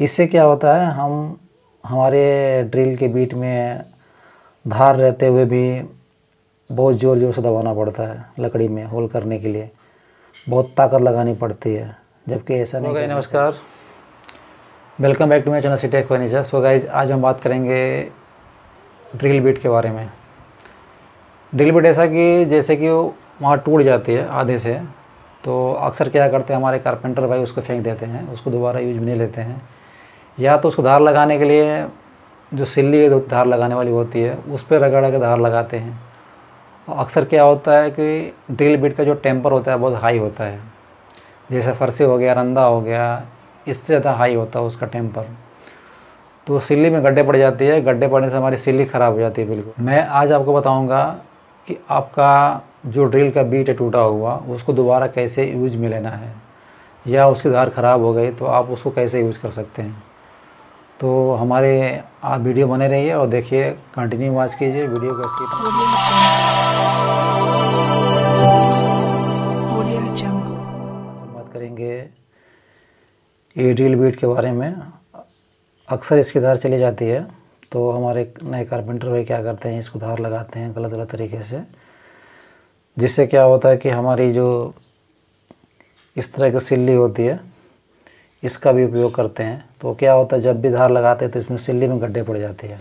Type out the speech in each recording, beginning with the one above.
इससे क्या होता है हम हमारे ड्रिल के बीट में धार रहते हुए भी बहुत ज़ोर ज़ोर से दबाना पड़ता है लकड़ी में होल करने के लिए। बहुत ताकत लगानी पड़ती है जबकि ऐसा नहीं गई नमस्कार। Welcome back to my channel सिटेक furniture so guys आज हम बात करेंगे ड्रिल बीट के बारे में। ड्रिल बीट ऐसा कि जैसे कि वहाँ टूट जाती है आधे से तो अक्सर क्या करते हैं हमारे कारपेंटर भाई उसको फेंक देते हैं उसको दोबारा यूज़ में नहीं लेते हैं। या तो उसको धार लगाने के लिए, जो सिल्ली धार लगाने वाली होती है, उस पर रगड़ के धार लगाते हैं। और अक्सर क्या होता है कि ड्रिल बिट का जो टेम्पर होता है, बहुत हाई होता है। जैसे फरसी हो गया, रंदा हो गया, इससे ज़्यादा हाई होता है उसका टेम्पर। तो सिल्ली में गड्ढे पड़ जाती है, गड्ढे पड़ने से हमारी सिल्ली ख़राब हो जाती है बिल्कुल। मैं आज आपको बताऊँगा कि आपका जो ड्रिल का बीट है टूटा हुआ, उसको दोबारा कैसे यूज़ में लेना है, या उसकी धार ख़राब हो गई तो आप उसको कैसे यूज़ कर सकते हैं। तो हमारे आप वीडियो बने रहिए और देखिए कंटिन्यू वॉच कीजिए वीडियो को स्किप बात करेंगे ये ड्रिल बीट के बारे में। अक्सर इसकी धार चली जाती है तो हमारे नए कारपेंटर भाई क्या करते हैं इसको धार लगाते हैं गलत गलत तरीके से। जिससे क्या होता है कि हमारी जो इस तरह की सिल्ली होती है इसका भी उपयोग करते हैं। तो क्या होता है, जब भी धार लगाते हैं तो इसमें सिल्ली में गड्ढे पड़ जाते हैं।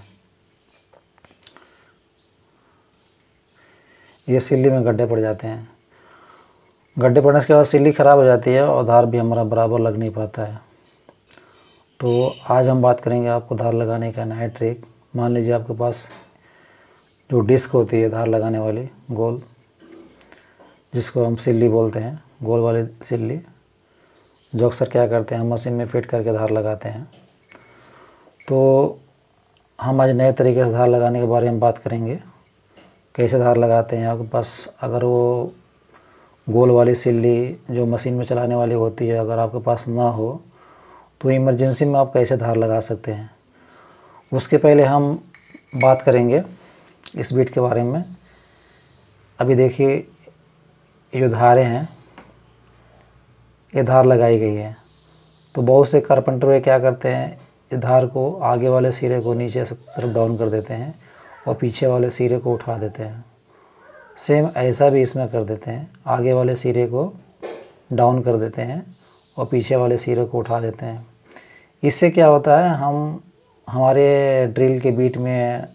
ये सिल्ली में गड्ढे पड़ जाते हैं। गड्ढे पड़ने के बाद सिल्ली ख़राब हो जाती है और धार भी हमारा बराबर लग नहीं पाता है। तो आज हम बात करेंगे आपको धार लगाने का नया ट्रिक मान लीजिए आपके पास जो डिस्क होती है, धार लगाने वाली, गोल, जिसको हम सिल्ली बोलते हैं, गोल वाली सिल्ली। जो अक्सर क्या करते हैं? हम मशीन में फिट करके धार लगाते हैं। तो हम आज नए तरीके से धार लगाने के बारे में बात करेंगे। कैसे धार लगाते हैं? आपके पास अगर वो गोल वाली सिल्ली जो मशीन में चलाने वाली होती है, अगर आपके पास ना हो तो इमरजेंसी में आप कैसे धार लगा सकते हैं? उसके पहले हम बात करेंगे इस बीट के बारे में। अभी देखिए जो धारें हैं ये धार लगाई गई है। तो बहुत से कारपेंटर वे क्या करते हैं इस धार को आगे वाले सिरे को नीचे से तरफ़ डाउन कर देते हैं और पीछे वाले सिरे को उठा देते हैं। सेम ऐसा भी इसमें कर देते हैं। आगे वाले सिरे को डाउन कर देते हैं और पीछे वाले सिरे को उठा देते हैं। इससे क्या होता है, हम, हमारे ड्रिल के बीट में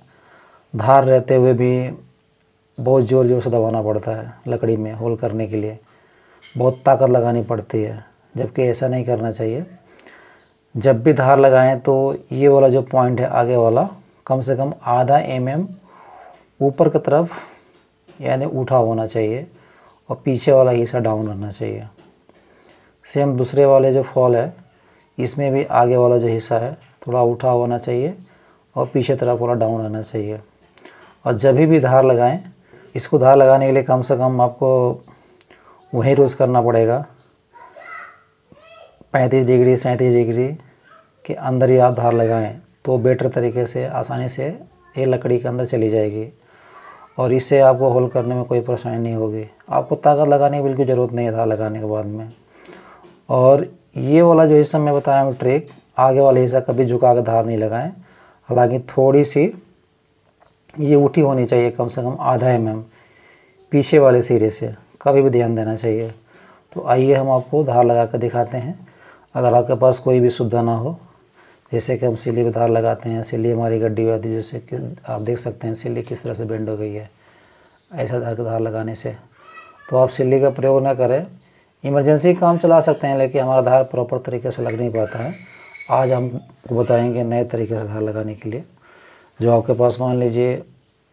धार रहते हुए भी बहुत ज़ोर ज़ोर से दबाना पड़ता है लकड़ी में होल करने के लिए। बहुत ताकत लगानी पड़ती है, जबकि ऐसा नहीं करना चाहिए। जब भी धार लगाएँ तो ये वाला जो पॉइंट है, आगे वाला, कम से कम आधा एम एम ऊपर की तरफ़, यानी उठा होना चाहिए और पीछे वाला हिस्सा डाउन रहना चाहिए। सेम दूसरे वाले जो फॉल है, इसमें भी आगे वाला जो हिस्सा है, थोड़ा उठा होना चाहिए और पीछे तरफ़ वाला डाउन रहना चाहिए। और जब भी धार लगाएँ, इसको धार लगाने के लिए कम से कम आपको वहीं रोज़ करना पड़ेगा। पैंतीस डिग्री, सैंतीस डिग्री के अंदर ही आप धार लगाएँ तो बेटर तरीके से, आसानी से ये लकड़ी के अंदर चली जाएगी। और इससे आपको होल करने में कोई परेशानी नहीं होगी। आपको ताकत लगाने की बिल्कुल ज़रूरत नहीं है धार लगाने के बाद में। और ये वाला जो हिस्सा मैं बताया हूँ ट्रिक, आगे वाला हिस्सा कभी झुका कर धार नहीं लगाएँ। हालाँकि थोड़ी सी ये उठी होनी चाहिए कम से कम आधा एम पीछे वाले सिरे से। कभी भी ध्यान देना चाहिए। तो आइए हम आपको धार लगा कर दिखाते हैं। अगर आपके पास कोई भी सुविधा ना हो, जैसे कि हम सिली पे धार लगाते हैं सिली हमारी गड्डी हुई जैसे कि आप देख सकते हैं सिल्ली किस तरह से बेंड हो गई है, ऐसा धार धार लगाने से। तो आप सिल्ली का प्रयोग ना करें। इमरजेंसी काम चला सकते हैं, लेकिन हमारा धार प्रॉपर तरीके से लग नहीं पाता है। आज हम बताएँगे नए तरीके से धार लगाने के लिए। जो आपके पास मान लीजिए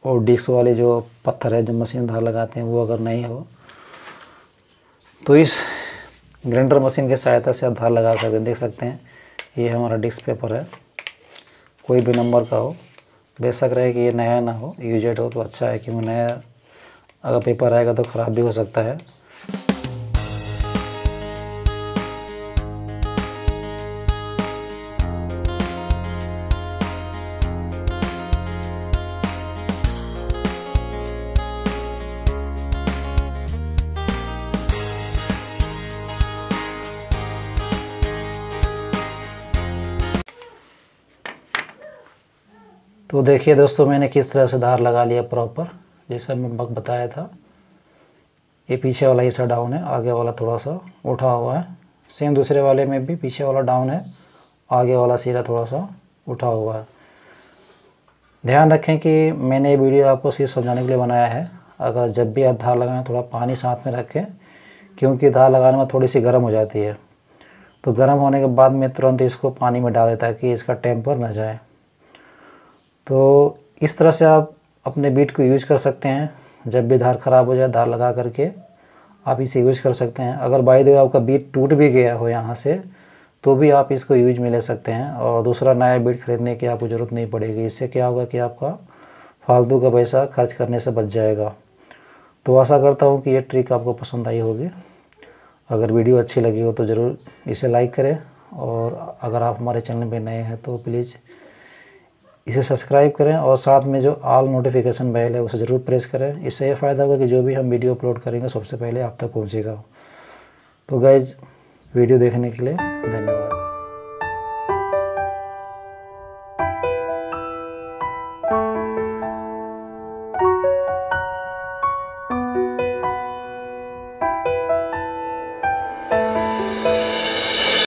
और डिस्क वाले जो पत्थर है, जो मशीन धार लगाते हैं, वो अगर नहीं हो तो इस ग्रेंडर मशीन की सहायता से आप धार लगा सकते हैं, देख सकते हैं। ये हमारा डिस्क पेपर है। कोई भी नंबर का हो, बेशक रहे कि ये नया ना हो यूजेड हो तो अच्छा है कि नया, अगर पेपर आएगा तो ख़राब भी हो सकता है। तो देखिए दोस्तों, मैंने किस तरह से धार लगा लिया प्रॉपर जैसा मैं बताया था। ये पीछे वाला हिस्सा डाउन है, आगे वाला थोड़ा सा उठा हुआ है। सेम दूसरे वाले में भी पीछे वाला डाउन है, आगे वाला सिरा थोड़ा सा उठा हुआ है। ध्यान रखें कि मैंने ये वीडियो आपको सिर्फ़ समझाने के लिए बनाया है। अगर जब भी आप धार लगाएँ थोड़ा पानी साथ में रखें, क्योंकि धार लगाने में थोड़ी सी गर्म हो जाती है। तो गर्म होने के बाद में तुरंत इसको पानी में डाल दें कि इसका टेम्पर ना जाए। तो इस तरह से आप अपने बीट को यूज़ कर सकते हैं। जब भी धार ख़राब हो जाए, धार लगा करके आप इसे यूज़ कर सकते हैं। अगर बाई दे आपका बीट टूट भी गया हो यहाँ से तो भी आप इसको यूज़ में ले सकते हैं। और दूसरा नया बीट खरीदने की आपको ज़रूरत नहीं पड़ेगी। इससे क्या होगा कि आपका फालतू का पैसा खर्च करने से बच जाएगा। तो आशा करता हूँ कि ये ट्रिक आपको पसंद आई होगी। अगर वीडियो अच्छी लगी हो तो ज़रूर इसे लाइक करें। और अगर आप हमारे चैनल पर नए हैं तो प्लीज़ इसे सब्सक्राइब करें और साथ में जो ऑल नोटिफिकेशन बेल है, उसे ज़रूर प्रेस करें। इससे ये फ़ायदा होगा कि जो भी हम वीडियो अपलोड करेंगे, सबसे पहले आप तक पहुँचेगा। तो गाइज़ वीडियो देखने के लिए धन्यवाद।